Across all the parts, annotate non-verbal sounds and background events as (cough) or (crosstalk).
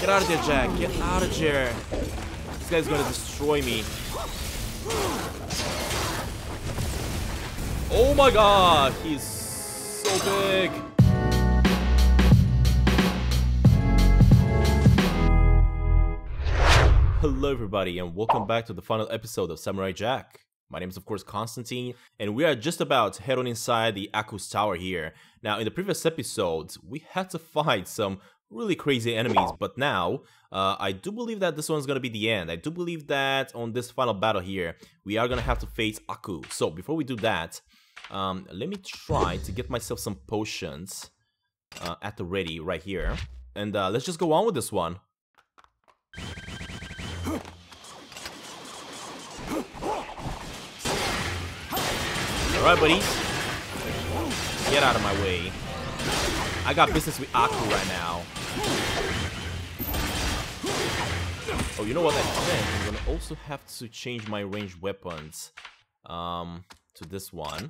Get out of there, Jack. Get out of there. This guy's gonna destroy me. Oh my god, he's so big. Hello everybody and welcome back to the final episode of Samurai Jack. My name is of course Constantine and we are just about to head on inside the Aku's tower here. Now in the previous episodes we had to fight some really crazy enemies, but now uh, I do believe that this one's gonna be the end. I do believe that on this final battle here, we are gonna have to face Aku. So before we do that, um, let me try to get myself some potions uh, at the ready right here. And uh, let's just go on with this one. Alright, buddies. Get out of my way. I got business with Aku right now. Oh, you know what? I think I'm gonna also have to change my ranged weapons um, to this one.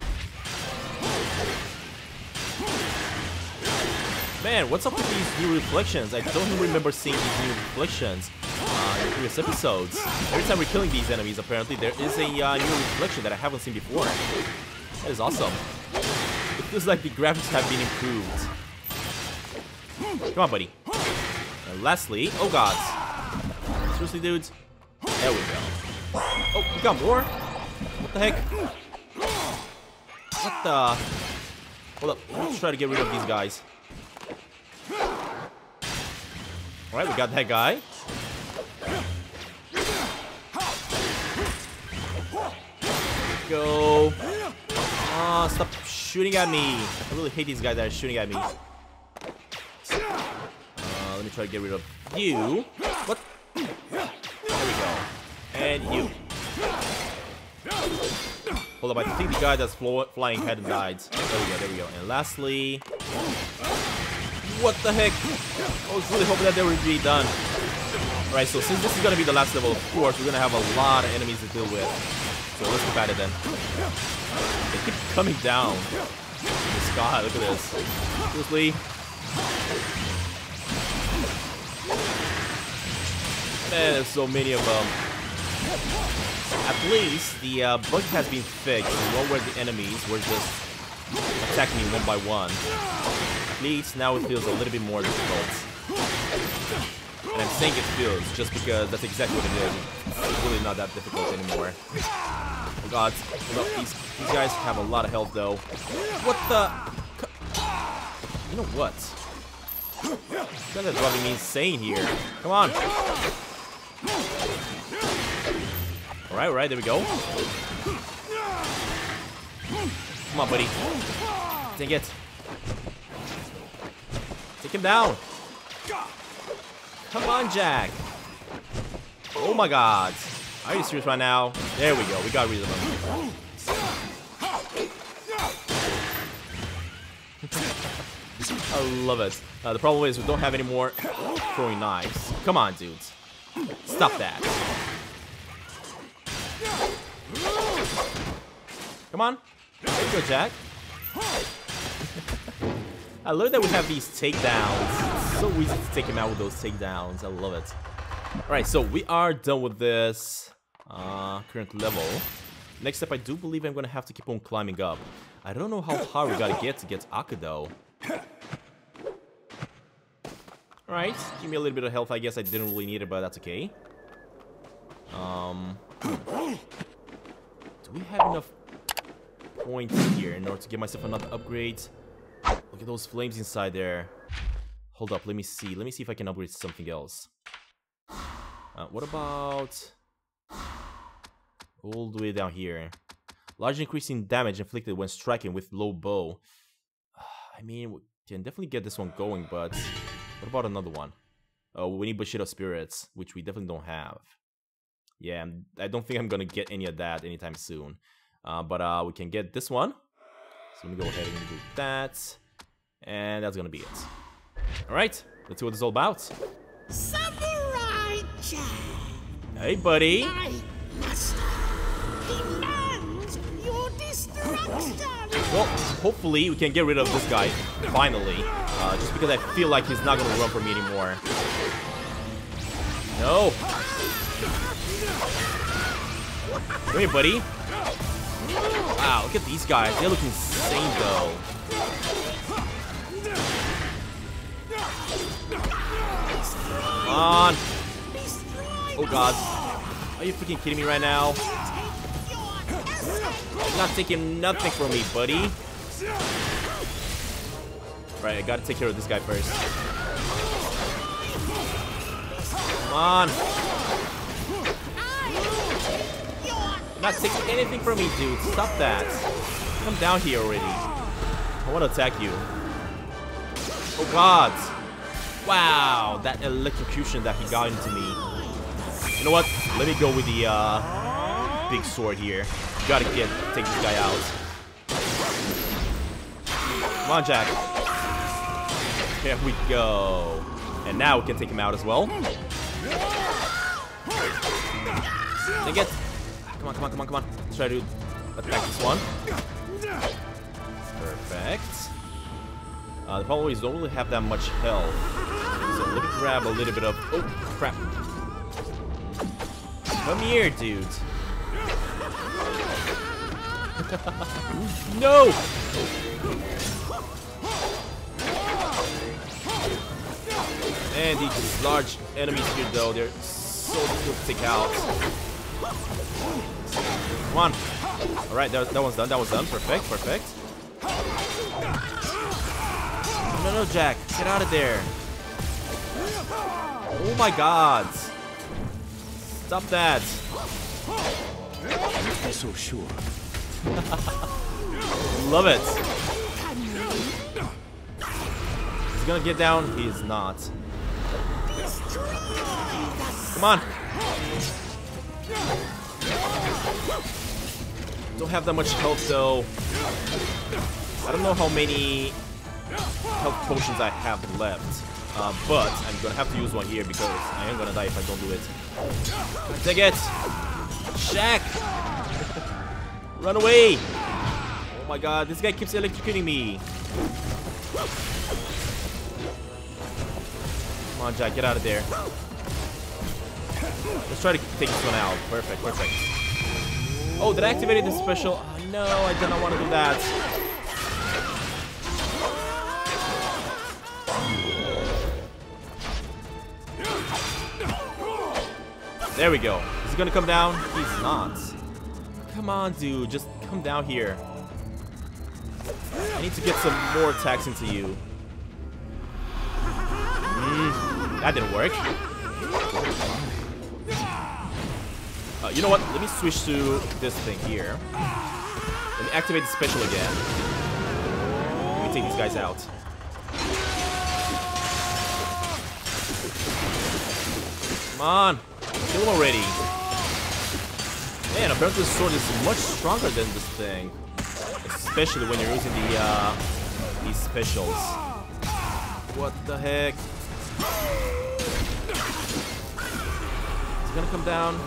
Man, what's up with these new reflections? I don't remember seeing these new reflections uh, in previous episodes. Every time we're killing these enemies, apparently, there is a uh, new reflection that I haven't seen before. That is awesome. It feels like the graphics have been improved. Come on, buddy. And lastly, oh god. Seriously, dudes? There we go. Oh, we got more? What the heck? What the? Hold up. Let's try to get rid of these guys. Alright, we got that guy. Go. Oh, stop shooting at me. I really hate these guys that are shooting at me. Uh, let me try to get rid of you. What? There we go. And you. Hold up, I think the guy that's flying head and died. There we go, there we go. And lastly... What the heck? I was really hoping that they would be done. Alright, so since this is gonna be the last level, of course, we're gonna have a lot of enemies to deal with. So let's get at it then. They keep coming down. The sky, look at this. Seriously. Man, there's so many of them. At least the uh, bug has been fixed. One where the enemies were just attacking me one by one. At least now it feels a little bit more difficult. And I'm saying it feels just because that's exactly what it is. It's really not that difficult anymore. Oh god. These, these guys have a lot of health though. What the? You know what? You guys driving me insane here. Come on. Alright, alright, there we go. Come on, buddy. Dang it. Take him down. Come on, Jack. Oh my god. Are you serious right now? There we go. We got rid of him. I love it. Uh, the problem is we don't have any more throwing knives. Come on, dudes. Stop that. Come on. There you go, Jack. (laughs) I love that we have these takedowns. It's so easy to take him out with those takedowns. I love it. Alright, so we are done with this uh, current level. Next up, I do believe I'm gonna have to keep on climbing up. I don't know how hard we gotta get to get though. Alright, give me a little bit of health. I guess I didn't really need it, but that's okay. Um, do we have enough points here in order to get myself another upgrade? Look at those flames inside there. Hold up, let me see. Let me see if I can upgrade something else. Uh, what about... All the way down here. Large increase in damage inflicted when striking with low bow. (sighs) I mean, we can definitely get this one going, but... What about another one? Oh, we need Bushido Spirits, which we definitely don't have. Yeah, I don't think I'm gonna get any of that anytime soon. Uh, but uh, we can get this one. So let me go ahead and do that. And that's gonna be it. Alright, let's see what this is all about. Hey, buddy! My master demands your destruction! Well, hopefully we can get rid of this guy, finally. Uh, just because I feel like he's not gonna run for me anymore. No! Come here, buddy. Wow, look at these guys. They look insane, though. Come on. Oh, God. Are you freaking kidding me right now? You're not taking nothing from me, buddy. Right, I gotta take care of this guy first. Come on. You're not taking anything from me, dude. Stop that. Come down here already. I want to attack you. Oh, God. Wow, that electrocution that he got into me. You know what? Let me go with the uh, big sword here. Gotta get take this guy out. Come on, Jack. Here we go. And now we can take him out as well. Take it. Come on, come on, come on, come on. Let's try to attack this one. Perfect. Uh, the problem is don't really have that much health. So let me grab a little bit of... Oh, crap. Come here, dude. no! And these large enemies here, though, they're so difficult to take out. Come on. Alright, that, that one's done. That was done. Perfect, perfect. No, no, Jack. Get out of there. Oh my god. Stop that. I'm so sure. (laughs) Love it. He's gonna get down. He's not. Come on. Don't have that much health though. I don't know how many health potions I have left. Uh, but I'm gonna have to use one here because I am gonna die if I don't do it. Take it! Shaq! Run away! Oh my god, this guy keeps electrocuting me. Come on, Jack, get out of there. Let's try to take this one out. Perfect, perfect. Oh, did I activate the special? No, I did not want to do that. There we go. Is he gonna come down? He's not. Come on, dude. Just come down here. I need to get some more attacks into you. Mm, that didn't work. Uh, you know what? Let me switch to this thing here. Let me activate the special again. Let me take these guys out. Come on. Kill him already. Man, apparently the sword is much stronger than this thing. Especially when you're using the, uh, these specials. What the heck? Is he gonna come down?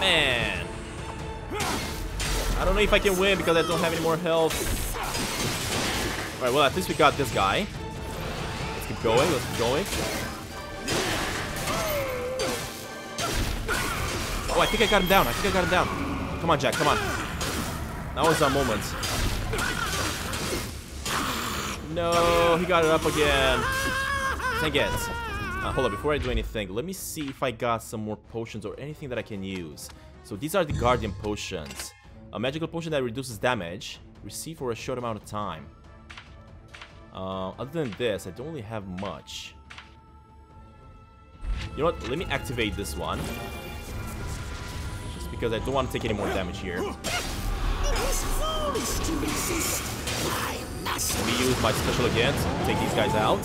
Man. I don't know if I can win because I don't have any more health. Alright, well, at least we got this guy. Going, let's keep going. Oh, I think I got him down. I think I got him down. Come on, Jack, come on. That was our moment. No, he got it up again. Dang it. Uh, hold on, before I do anything, let me see if I got some more potions or anything that I can use. So these are the Guardian Potions. A magical potion that reduces damage, received for a short amount of time. Uh, other than this, I don't really have much. You know what? Let me activate this one. Just because I don't want to take any more damage here. Let me use my special again to take these guys out.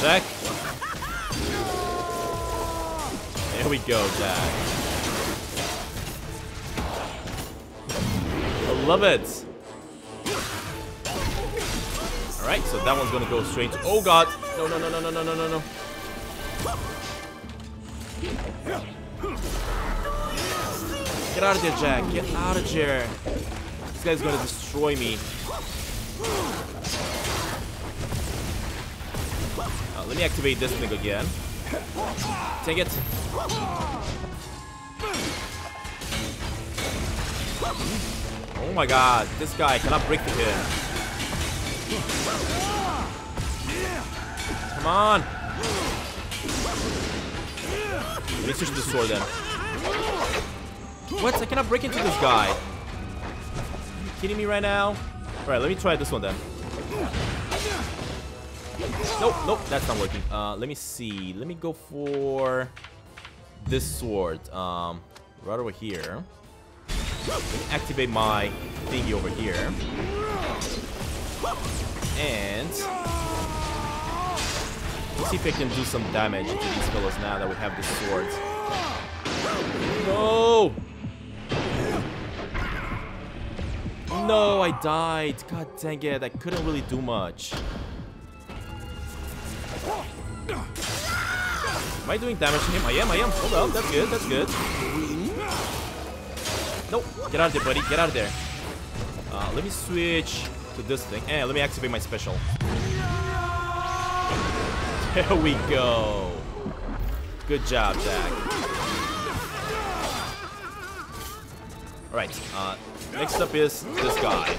Jack. There we go, Jack. Love it. Alright, so that one's gonna go straight. Oh god! No, no, no, no, no, no, no, no, no. Get out of there, Jack. Get out of there. This guy's gonna destroy me. Uh, let me activate this thing again. Take it. Oh my god, this guy cannot break the hit. Come on. Let me switch to the sword then. What? I cannot break into this guy. Are you kidding me right now? Alright, let me try this one then. Nope, nope, that's not working. Uh, let me see. Let me go for this sword. Um, right over here. Activate my thingy over here. And see if I can do some damage to these fellows now that we have the swords. No! No, I died. God dang it, I couldn't really do much. Am I doing damage to him? I am, I am. Hold up, that's good, that's good. Nope, get out of there, buddy. Get out of there. Uh, let me switch to this thing. And let me activate my special. (laughs) There we go. Good job, Jack. Alright, uh, next up is this guy.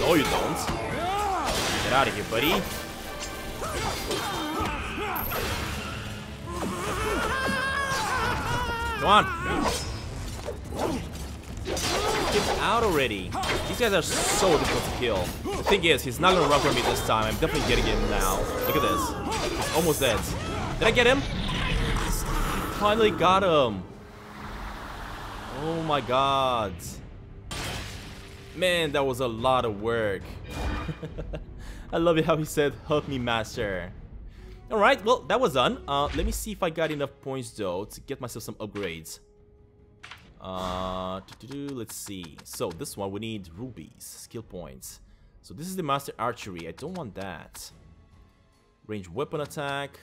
No, you don't. Get out of here, buddy. Come on. Get out already. These guys are so difficult to kill. The thing is, he's not gonna run for me this time. I'm definitely getting him now. Look at this. He's almost dead. Did I get him? Finally got him. Oh my god. Man, that was a lot of work. (laughs) I love it how he said, help me master. Alright, well, that was done. Uh, let me see if I got enough points, though, to get myself some upgrades. Uh, doo -doo -doo, let's see. So, this one, we need rubies, skill points. So, this is the Master Archery. I don't want that. Range weapon attack.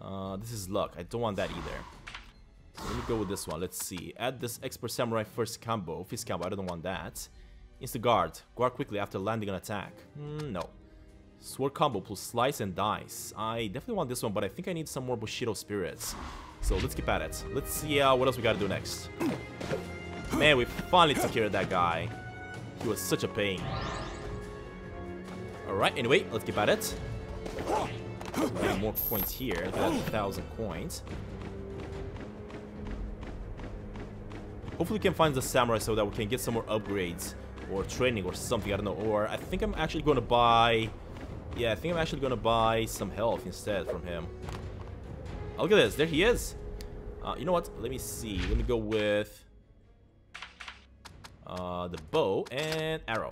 Uh, this is luck. I don't want that either. So let me go with this one. Let's see. Add this Expert Samurai first combo. Fist combo. I don't want that. Insta guard. Guard quickly after landing an attack. Mm, no. Sword combo plus slice and dice. I definitely want this one, but I think I need some more Bushido spirits. So let's keep at it. Let's see uh, what else we gotta do next. Man, we finally took care of that guy. He was such a pain. Alright, anyway, let's keep at it. More points here. Look at that, 1,000 coins. Hopefully we can find the samurai so that we can get some more upgrades or training or something, I don't know. Or I think I'm actually going to buy... Yeah, I think I'm actually going to buy some health instead from him. Oh, look at this, there he is. Uh, you know what, let me see. Let me go with uh, the bow and arrow.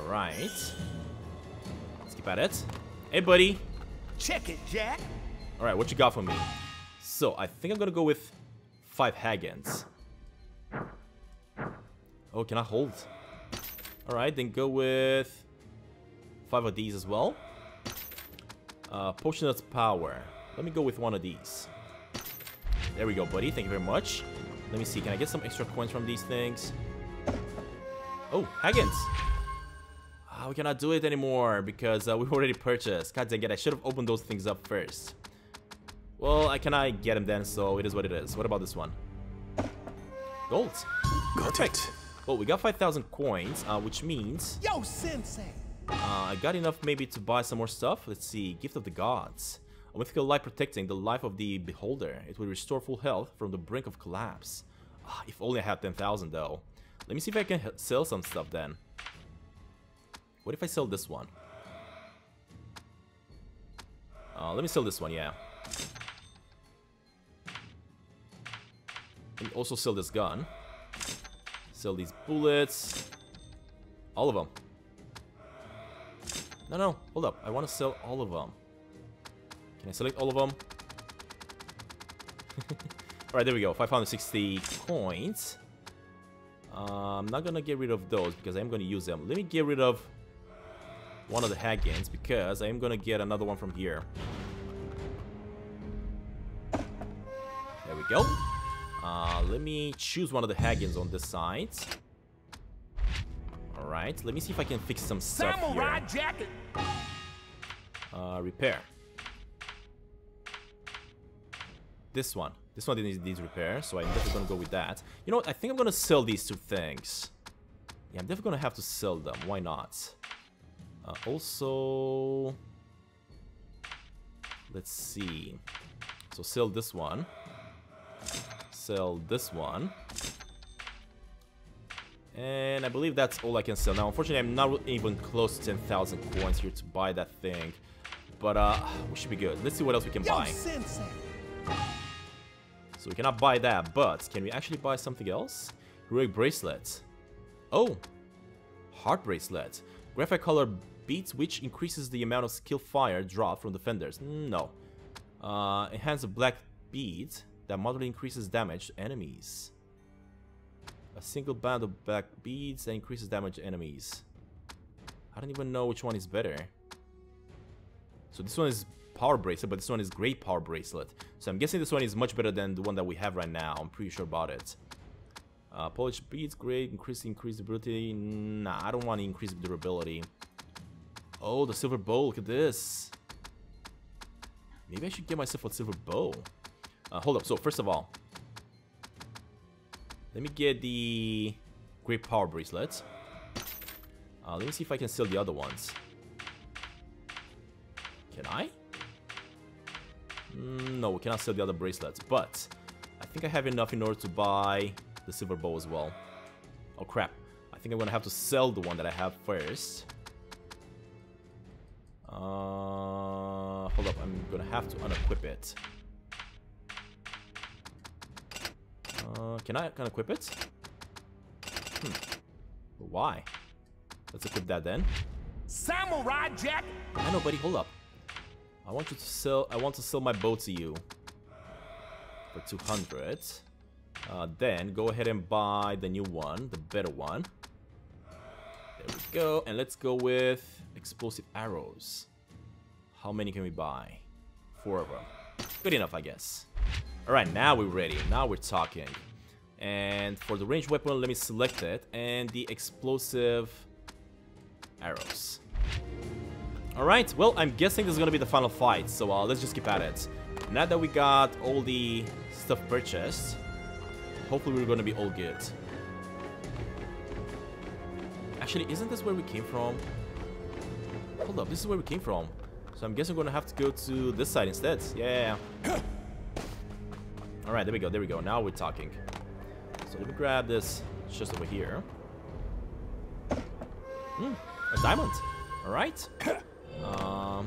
Alright. Let's keep at it. Hey, buddy. Check it, Jack. Alright, what you got for me? So, I think I'm gonna go with five Hagans. Oh, can I hold? Alright, then go with five of these as well. Uh, Potion of Power. Let me go with one of these. There we go, buddy. Thank you very much. Let me see. Can I get some extra coins from these things? Oh, Haggins. Ah, we cannot do it anymore because uh, (laughs) we already purchased. God dang it, I should have opened those things up first. Well, I cannot get him then, so it is what it is. What about this one? Gold. Got Perfect. it. Well, we got 5,000 coins, uh, which means Yo, Sensei. uh, I got enough maybe to buy some more stuff. Let's see. Gift of the Gods. A mythical light protecting the life of the beholder. It will restore full health from the brink of collapse. Ah, if only I had 10,000 though. Let me see if I can sell some stuff then. What if I sell this one? Uh, let me sell this one, yeah. Me also sell this gun. Sell these bullets. All of them. No, no, hold up. I want to sell all of them. Can I select all of them? (laughs) Alright, there we go. 560 coins. Uh, I'm not gonna get rid of those because I'm gonna use them. Let me get rid of one of the Hagans because I am gonna get another one from here. There we go. Uh, let me choose one of the Haggins on this side. Alright, let me see if I can fix some stuff Samurai here. jacket. Uh, repair. This one. This one needs, needs repair, so I'm definitely gonna go with that. You know what? I think I'm gonna sell these two things. Yeah, I'm definitely gonna have to sell them. Why not? Uh, also... Let's see. So sell this one. Sell this one. And I believe that's all I can sell. Now, unfortunately, I'm not even close to 10,000 coins here to buy that thing. But, uh, we should be good. Let's see what else we can Yo, buy. sensei. So we cannot buy that, but can we actually buy something else? Heroic Bracelet. Oh! Heart Bracelet. Graphite color beats which increases the amount of skill fire dropped from defenders. No. Uh, enhance a black bead that moderately increases damage to enemies. A single band of black beads that increases damage to enemies. I don't even know which one is better. So this one is power bracelet, but this one is great power bracelet. So I'm guessing this one is much better than the one that we have right now. I'm pretty sure about it. Uh, polished beads, great. Increase, increase durability. Nah, I don't want to increase durability. Oh, the silver bow. Look at this. Maybe I should get myself a silver bow. Uh, hold up. So first of all, let me get the great power Bracelets. Uh, let me see if I can sell the other ones. Can I? Mm, no, we cannot sell the other bracelets, but I think I have enough in order to buy the silver bow as well. Oh crap, I think I'm gonna have to sell the one that I have first. Uh, hold up, I'm gonna have to unequip it. Uh, can I unequip it? Hmm. Why? Let's equip that then. Samurai Jack! I know, buddy. Hold up. I want you to sell. I want to sell my bow to you for 200. Uh, then go ahead and buy the new one, the better one. There we go. And let's go with explosive arrows. How many can we buy? Four of them. Good enough, I guess. All right, now we're ready. Now we're talking. And for the ranged weapon, let me select it and the explosive arrows. Alright, well, I'm guessing this is gonna be the final fight, so uh, let's just keep at it. Now that we got all the stuff purchased, hopefully we're gonna be all good. Actually, isn't this where we came from? Hold up, this is where we came from. So I'm guessing we're gonna have to go to this side instead. Yeah. (laughs) Alright, there we go, there we go. Now we're talking. So let me grab this It's just over here. Hmm, a diamond. Alright. Um,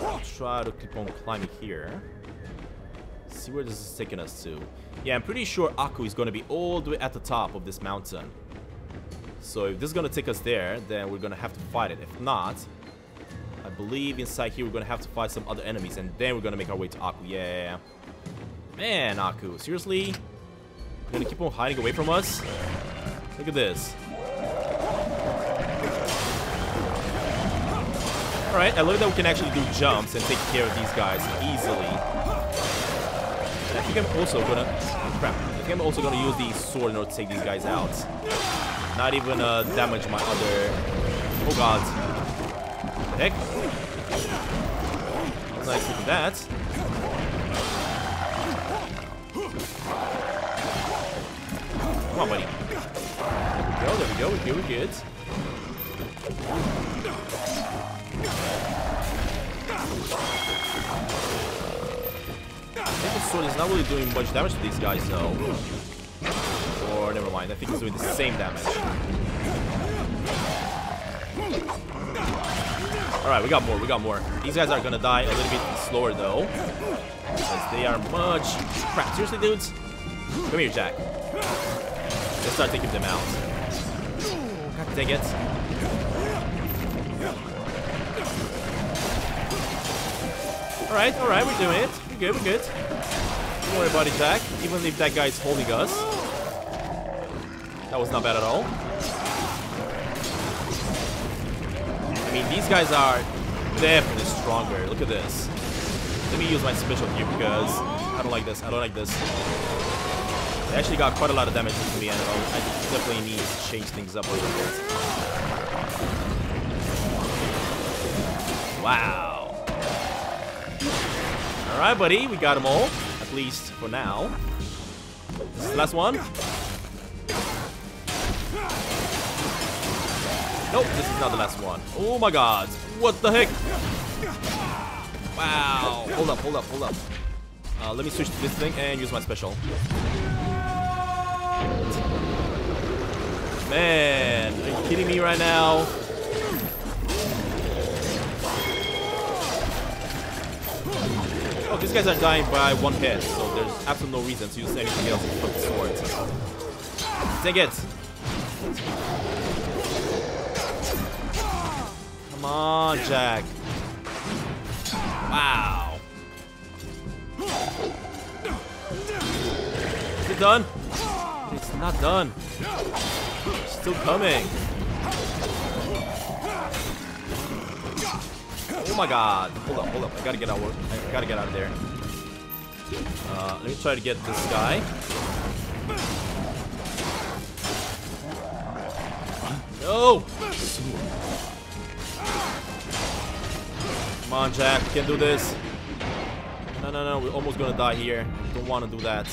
I'll try to keep on climbing here. See where this is taking us to. Yeah, I'm pretty sure Aku is going to be all the way at the top of this mountain. So if this is going to take us there, then we're going to have to fight it. If not, I believe inside here we're going to have to fight some other enemies. And then we're going to make our way to Aku. Yeah. Man, Aku. Seriously? You're to keep on hiding away from us? Look at this. Alright, I love that we can actually do jumps and take care of these guys easily. And I think I'm also gonna... Crap. I think I'm also gonna use the sword in order to take these guys out. Not even uh, damage my other... Oh god. Heck? Nice look at that. Go, we good, we're good. I think the sword is not really doing much damage to these guys, though. Or, never mind, I think it's doing the same damage. Alright, we got more, we got more. These guys are gonna die a little bit slower, though. Because they are much... Crap, seriously, dudes? Come here, Jack. Let's start taking them out. Dang it. Alright, alright, we're doing it. We're good, we're good. Don't worry about it, Jack. Even if that guy is holding us. That was not bad at all. I mean, these guys are definitely stronger. Look at this. Let me use my special here because I don't like this. I don't like this. They actually got quite a lot of damage to me, and I definitely need to change things up a little bit. Wow. Alright, buddy. We got them all. At least for now. This is the last one. Nope, this is not the last one. Oh my god. What the heck? Wow. Hold up, hold up, hold up. Uh, let me switch to this thing and use my special. Man, are you kidding me right now? Oh, these guys are dying by one hit, so there's absolutely no reason to use anything else but the sword. Take it! Come on, Jack. Wow. It done? It's not done. Still coming. Oh my god. Hold up, hold up. I gotta get out. I gotta get out of there. Uh, let me try to get this guy. No! Come on, Jack. We can do this. No, no, no. We're almost gonna die here. Don't want to do that.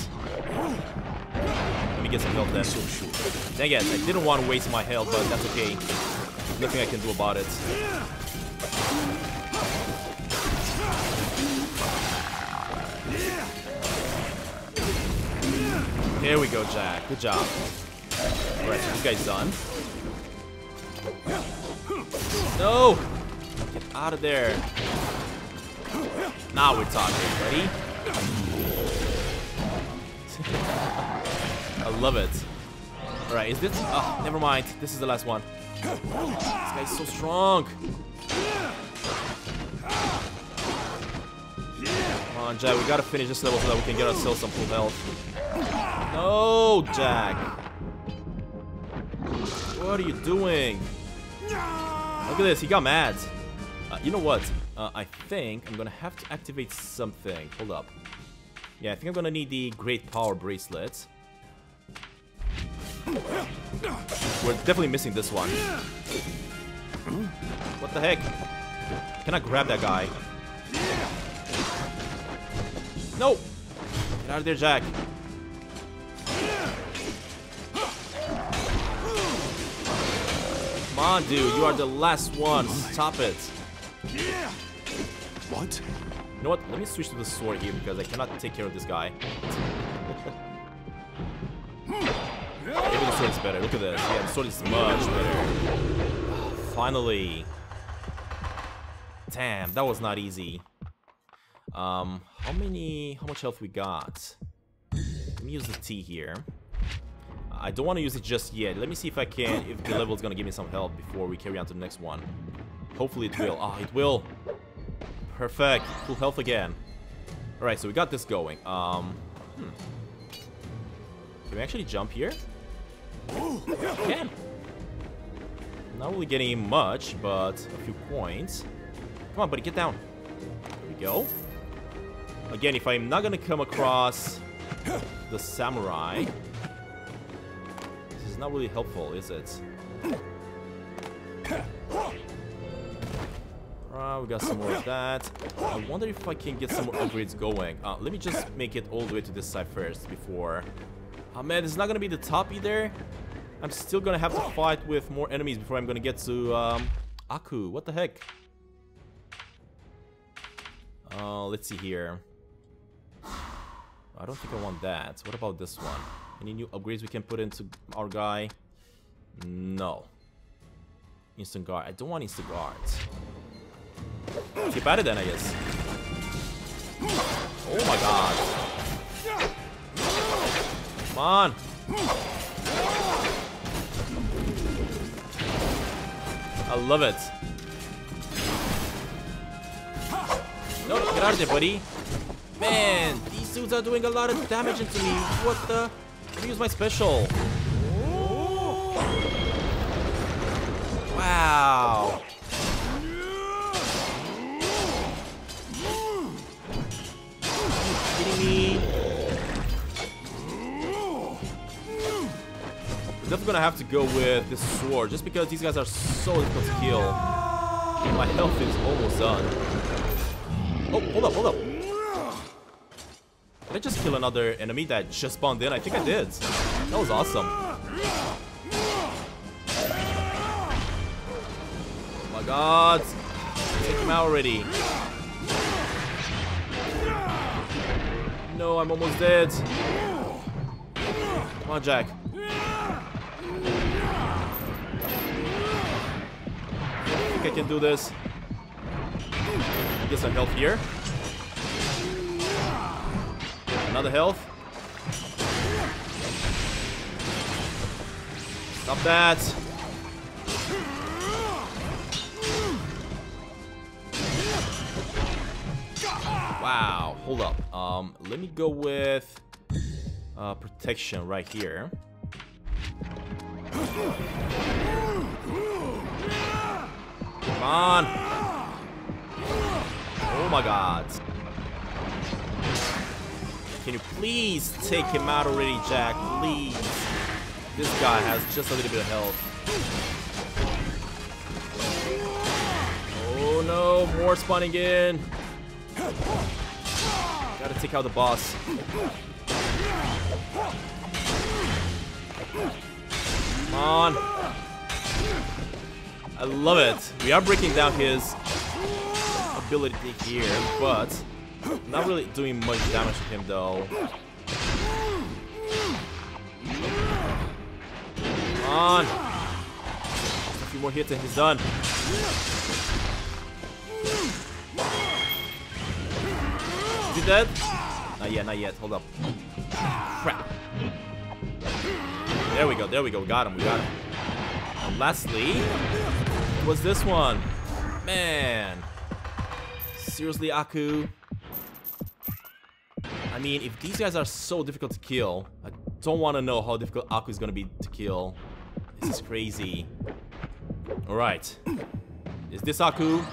Let me get some health then. Dang it. I didn't want to waste my health, but that's okay. Nothing I can do about it. There we go, Jack. Good job. Alright, so this guy's done. No! Get out of there. Now we're talking, buddy. Love it. Alright, is this... Oh, never mind. This is the last one. This guy's so strong. Come on, Jack. We gotta finish this level so that we can get ourselves some full health. No, Jack. What are you doing? Look at this. He got mad. Uh, you know what? Uh, I think I'm gonna have to activate something. Hold up. Yeah, I think I'm gonna need the Great Power Bracelet. We're definitely missing this one. What the heck? Can I grab that guy? No! Get out of there, Jack. Come on, dude. You are the last one. Stop it. What? You know what? Let me switch to the sword here because I cannot take care of this guy. Maybe is better. Look at this. Yeah, the sword is much better. Finally. Damn, that was not easy. Um, how many, how much health we got? Let me use the T here. I don't want to use it just yet. Let me see if I can, if the level is going to give me some health before we carry on to the next one. Hopefully it will. Ah, oh, it will. Perfect. Full health again. Alright, so we got this going. Um, hmm. Can we actually jump here? Can. Not really getting much, but a few points. Come on, buddy, get down. There we go. Again, if I'm not gonna come across the samurai, this is not really helpful, is it? Uh, we got some more of that. I wonder if I can get some more upgrades going. Uh, let me just make it all the way to this side first before... Oh man, is not gonna be the top either. I'm still gonna have to (gasps) fight with more enemies before I'm gonna get to um, Aku. What the heck? Uh, let's see here. I don't think I want that. What about this one? Any new upgrades we can put into our guy? No. Instant guard. I don't want instant guard. Keep at it then, I guess. Oh my god. Come on. I love it. No, get out of there, buddy. Man, these dudes are doing a lot of damage into me. What the? Let me use my special. Wow. Gonna have to go with this sword, just because these guys are so difficult to kill. My health is almost done. Oh, hold up, hold up. Did I just kill another enemy that just spawned in? I think I did. That was awesome. Oh my god. Take him out already. No, I'm almost dead. Come on, Jack. I think I can do this. Get some health here. Another health. Stop that. Wow, hold up. Um, let me go with uh, protection right here. Come on. Oh my god. Can you please take him out already, Jack? Please. This guy has just a little bit of health. Oh no, more spawning in. Gotta take out the boss. Come on. I love it. We are breaking down his ability here, but not really doing much damage to him though. Come on. Just a few more hits and he's done. Is he dead? Not yet, not yet. Hold up. Crap. There we go, there we go. We got him, we got him. And lastly, was this one. Man. Seriously, Aku? I mean, if these guys are so difficult to kill, I don't want to know how difficult Aku is going to be to kill. This is crazy. Alright. Is this Aku? (laughs)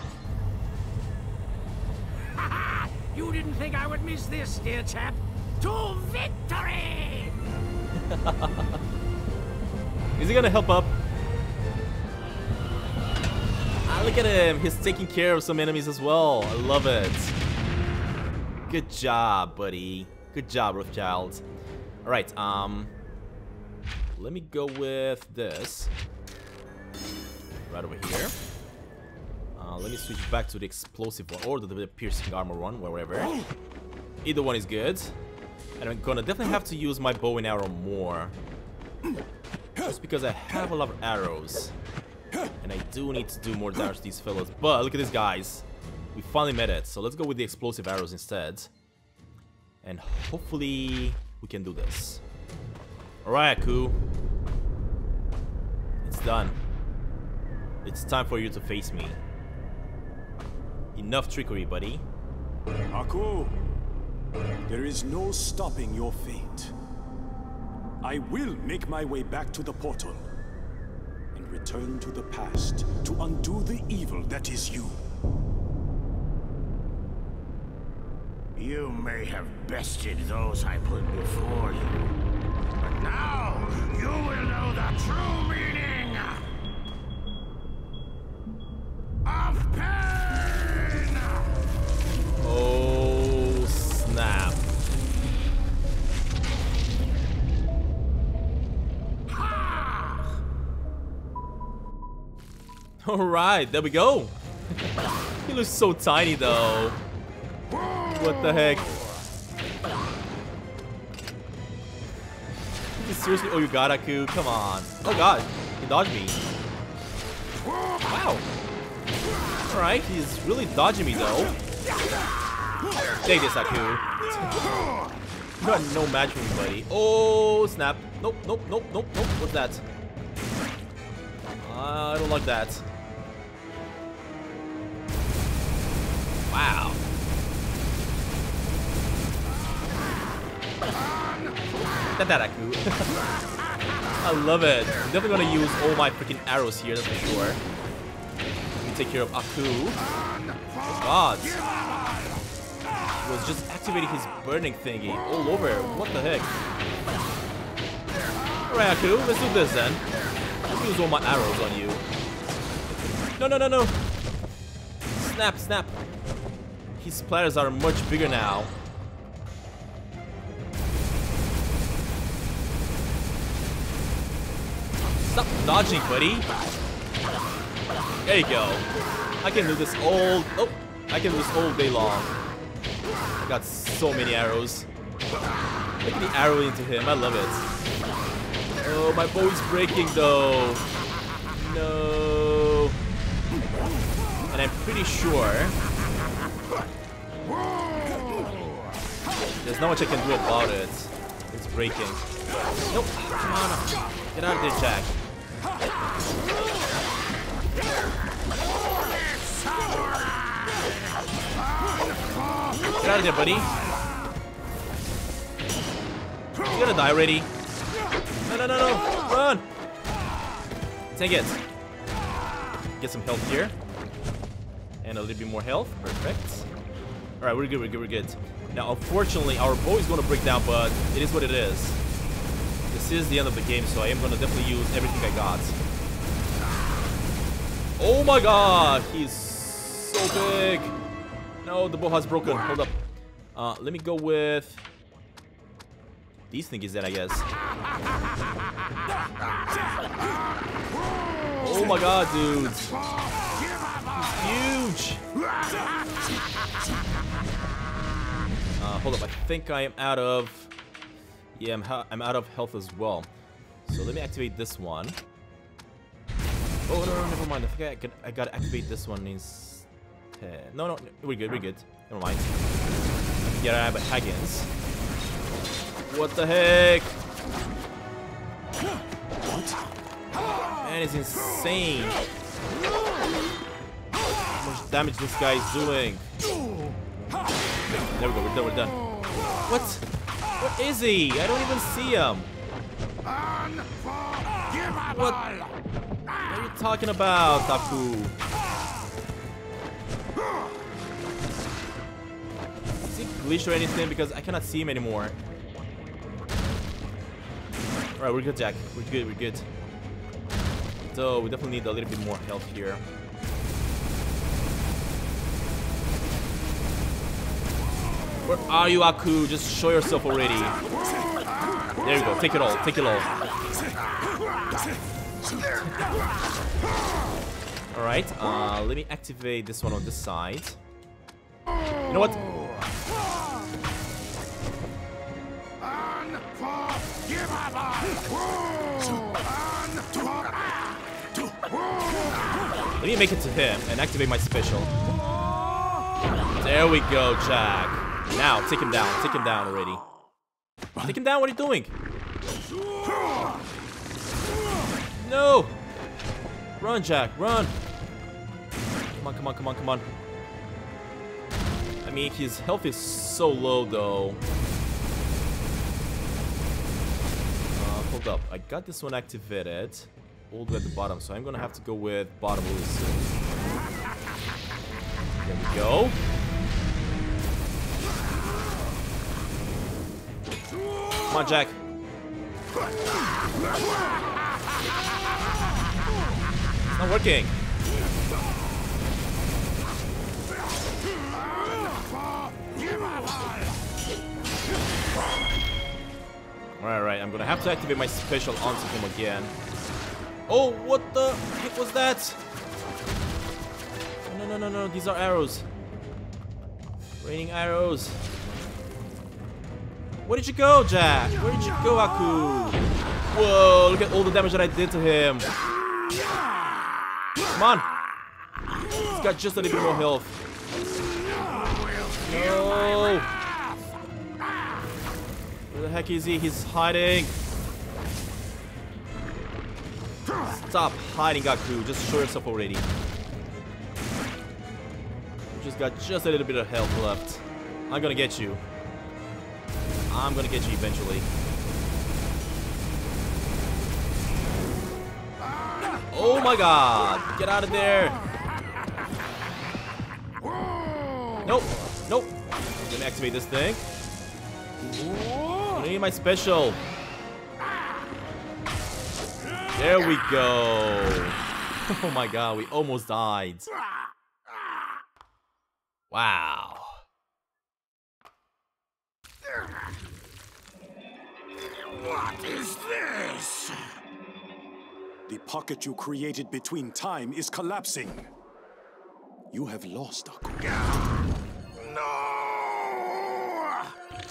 You didn't think I would miss this, dear chap? To victory! (laughs) Is he gonna help up? Ah, look at him. He's taking care of some enemies as well. I love it. Good job, buddy. Good job, Rothchild. Alright, um... Let me go with this. Right over here. Uh, let me switch back to the explosive one, or the, the piercing armor one, wherever. Either one is good. And I'm gonna definitely have to use my bow and arrow more. Just because I have a lot of arrows. And I do need to do more damage to these fellows. But look at these guys. We finally met it. So let's go with the explosive arrows instead. And hopefully we can do this. Alright, Aku. It's done. It's time for you to face me. Enough trickery, buddy. Aku, there is no stopping your fate. I will make my way back to the portal return to the past to undo the evil that is you. You may have bested those I put before you. But now, you will know the true meaning Alright, there we go. he looks so tiny though. What the heck? Seriously oh you got Aku? Come on. Oh god, he dodged me. Wow. Alright, he's really dodging me though. Take this, Aku. You got no match for me, buddy. Oh, snap. Nope, nope, nope, nope, nope. What's that? I don't like that. Wow. That Aku. (laughs) I love it. I'm definitely gonna use all my freaking arrows here, that's for sure. Let me take care of Aku. God. He was just activating his burning thingy all over. What the heck? Alright, Aku, let's do this then. Let's use all my arrows on you. No, no, no, no. Snap, snap. His splatters are much bigger now. Stop dodging, buddy. There you go. I can do this all. Oh, I can do this all day long. I got so many arrows. Look at the arrow into him. I love it. Oh, my bow is breaking though. No. And I'm pretty sure there's not much I can do about it. It's breaking. Nope. Come on. Get out of there, Jack. Get out of there, buddy. You're gonna die already. No, no, no, no. Run. Take it. Get some health here. And a little bit more health. Perfect. Alright, we're good, we're good, we're good. Now, unfortunately, our bow is gonna break down, but it is what it is. This is the end of the game, so I am gonna definitely use everything I got. Oh my god! He's so big! No, the bow has broken. Hold up. Uh, let me go with... These thingies then, I guess. Oh my god, dudes. Uh, hold up, I think I am out of... Yeah, I'm, I'm out of health as well. So let me activate this one. Oh, no, no, never mind. I I, could, I gotta activate this one instead. No, no, we're good, we're good. Never mind. Get out of Haggins. What the heck? Man, it's insane. How much damage this guy is doing. There we go, we're done, we're done. What? What is he? I don't even see him. What? What are you talking about, Aku? Is he glitched or anything? Because I cannot see him anymore. Alright, we're good, Jack. We're good, we're good. So, we definitely need a little bit more health here. Where are you, Aku? Just show yourself already. There you go. Take it all. Take it all. Alright, uh, let me activate this one on this side. You know what? Let me make it to him and activate my special. There we go, Jack. Now, take him down. Take him down already. Take him down. What are you doing? No! Run, Jack. Run. Come on, come on, come on, come on. I mean, his health is so low, though. Uh, hold up. I got this one activated. All the way at the bottom, so I'm gonna have to go with bottom soon. There we go. Come on, Jack. It's not working. Alright, right. I'm gonna have to activate my special onto him again. Oh, what the heck was that? No, no, no, no, these are arrows. Raining arrows. Where did you go, Jack? Where did you go, Aku? Whoa, look at all the damage that I did to him. Come on. He's got just a little bit more health. No. Where the heck is he? He's hiding. Stop hiding, Aku. Just show yourself already. Just got just a little bit of health left. I'm gonna get you. I'm gonna get you eventually. Oh my god! Get out of there! Nope! Nope! Let me activate this thing. I need my special. There we go. (laughs) Oh my god, we almost died. Wow. What is this? The pocket you created between time is collapsing. You have lost, Aku. No!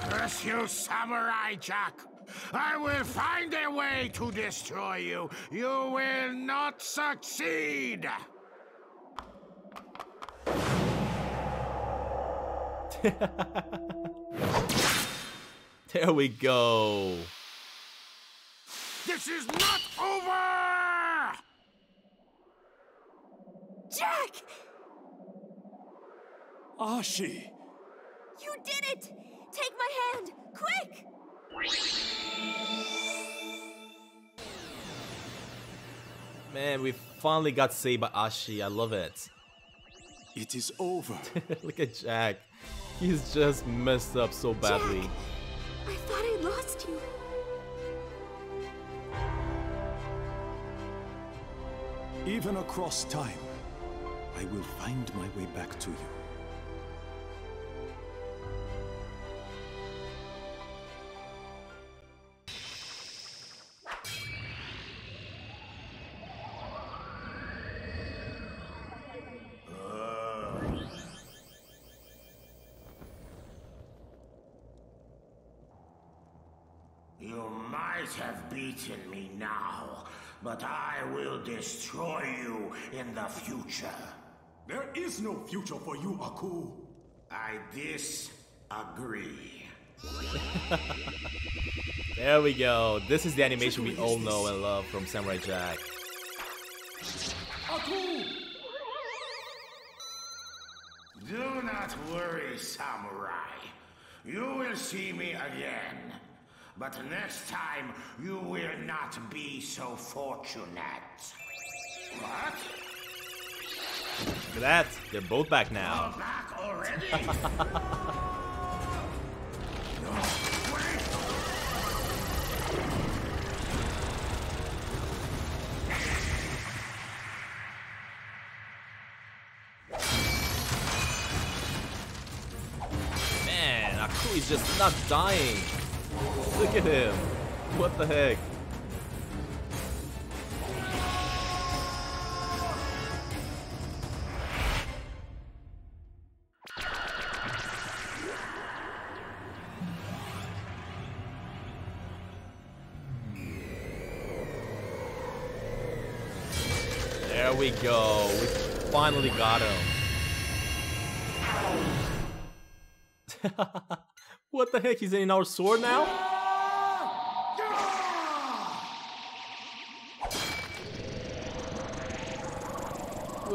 Curse you, Samurai Jack! I will find a way to destroy you. You will not succeed. (laughs) There we go. This is not over! Jack! Ashi! You did it! Take my hand! Quick! Man, we finally got saved by Ashi. I love it. It is over. (laughs) Look at Jack. He's just messed up so badly. Jack, I thought I lost you. Even across time, I will find my way back to you. But I will destroy you in the future. There is no future for you, Aku. I disagree. (laughs) There we go. This is the animation we all know and love from Samurai Jack. Aku! Do not worry, Samurai. You will see me again. But next time, you will not be so fortunate. What? Look at that. They're both back now. All back already? (laughs) Man, Aku is just not dying. Look at him. What the heck? There we go. We finally got him. (laughs) what the heck? He's in our sword now?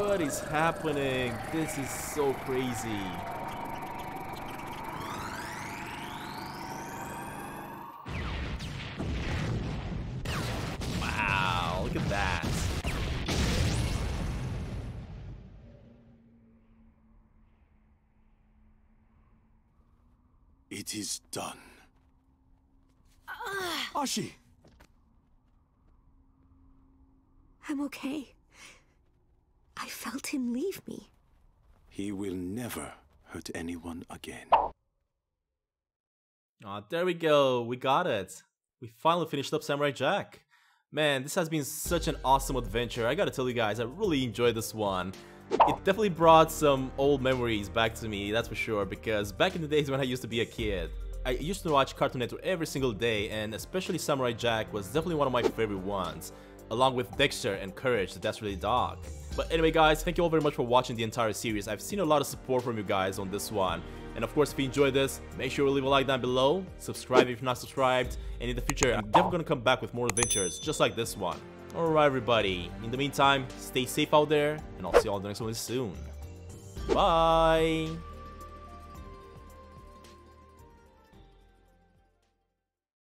What is happening? This is so crazy. Wow, look at that. It is done. Ah. Ashi! I'm okay. I felt him leave me. He will never hurt anyone again. Aw, there we go. We got it. We finally finished up Samurai Jack. Man, this has been such an awesome adventure. I gotta tell you guys, I really enjoyed this one. It definitely brought some old memories back to me, that's for sure, because back in the days when I used to be a kid, I used to watch Cartoon Network every single day, and especially Samurai Jack was definitely one of my favorite ones, along with Dexter and Courage the Dastardly Dog. But anyway guys, thank you all very much for watching the entire series. I've seen a lot of support from you guys on this one. And of course, if you enjoyed this, make sure to leave a like down below, subscribe if you're not subscribed, and in the future, I'm definitely gonna come back with more adventures just like this one. Alright everybody, in the meantime, stay safe out there, and I'll see you all in the next one soon. Bye!